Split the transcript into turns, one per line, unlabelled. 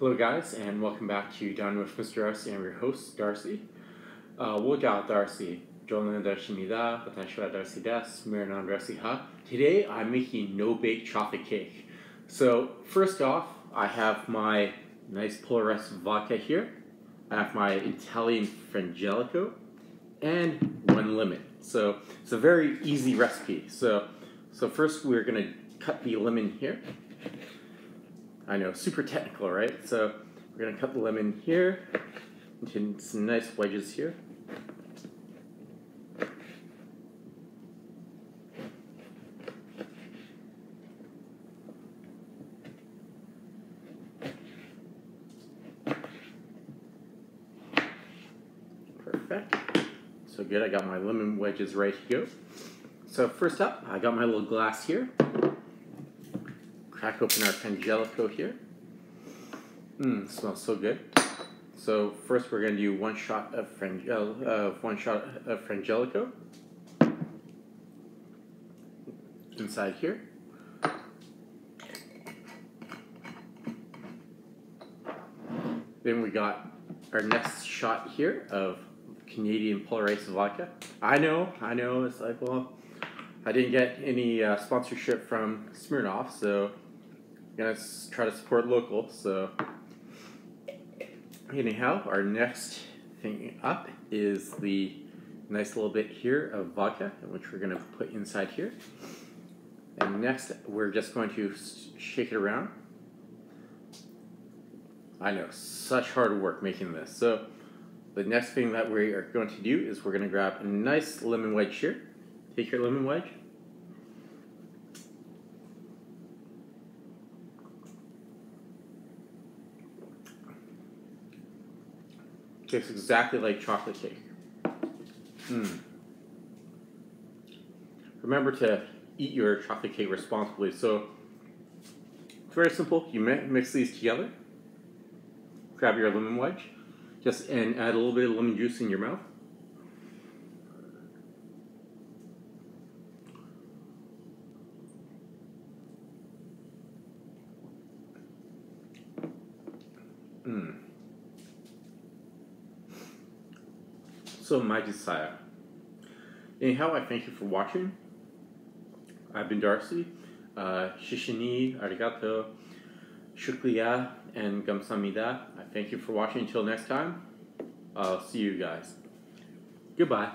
Hello, guys, and welcome back to Dine with Mr. Darcy. I'm your host, Darcy. Uh, Workout Darcy. Darcy Miranan Darcy Ha. Today I'm making no bake chocolate cake. So, first off, I have my nice Polar Ice vodka here. I have my Italian Frangelico and one lemon. So, it's a very easy recipe. So, so first we're going to cut the lemon here. I know, super technical, right? So we're to cut the lemon here into some nice wedges here. Perfect. So good, I got my lemon wedges right here. So first up, I got my little glass here crack open our Frangelico here. Mmm, smells so good. So first we're going to do one shot of Frangel uh, one shot of Frangelico inside here. Then we got our next shot here of Canadian Polarized vodka. I know, I know, it's like, well, I didn't get any uh, sponsorship from Smirnoff, so gonna try to support local. So anyhow, our next thing up is the nice little bit here of vodka, which we're gonna put inside here. And next, we're just going to shake it around. I know, such hard work making this. So the next thing that we are going to do is we're to grab a nice lemon wedge here. Take your lemon wedge, Tastes exactly like chocolate cake. Mm. Remember to eat your chocolate cake responsibly. So it's very simple. You mix these together. Grab your lemon wedge, just and add a little bit of lemon juice in your mouth. Mmm. So my desire. Anyhow, I thank you for watching. I've been Darcy. Uh, shishini, arigato, shukriya, and gamsamida. I thank you for watching. Until next time, I'll see you guys. Goodbye.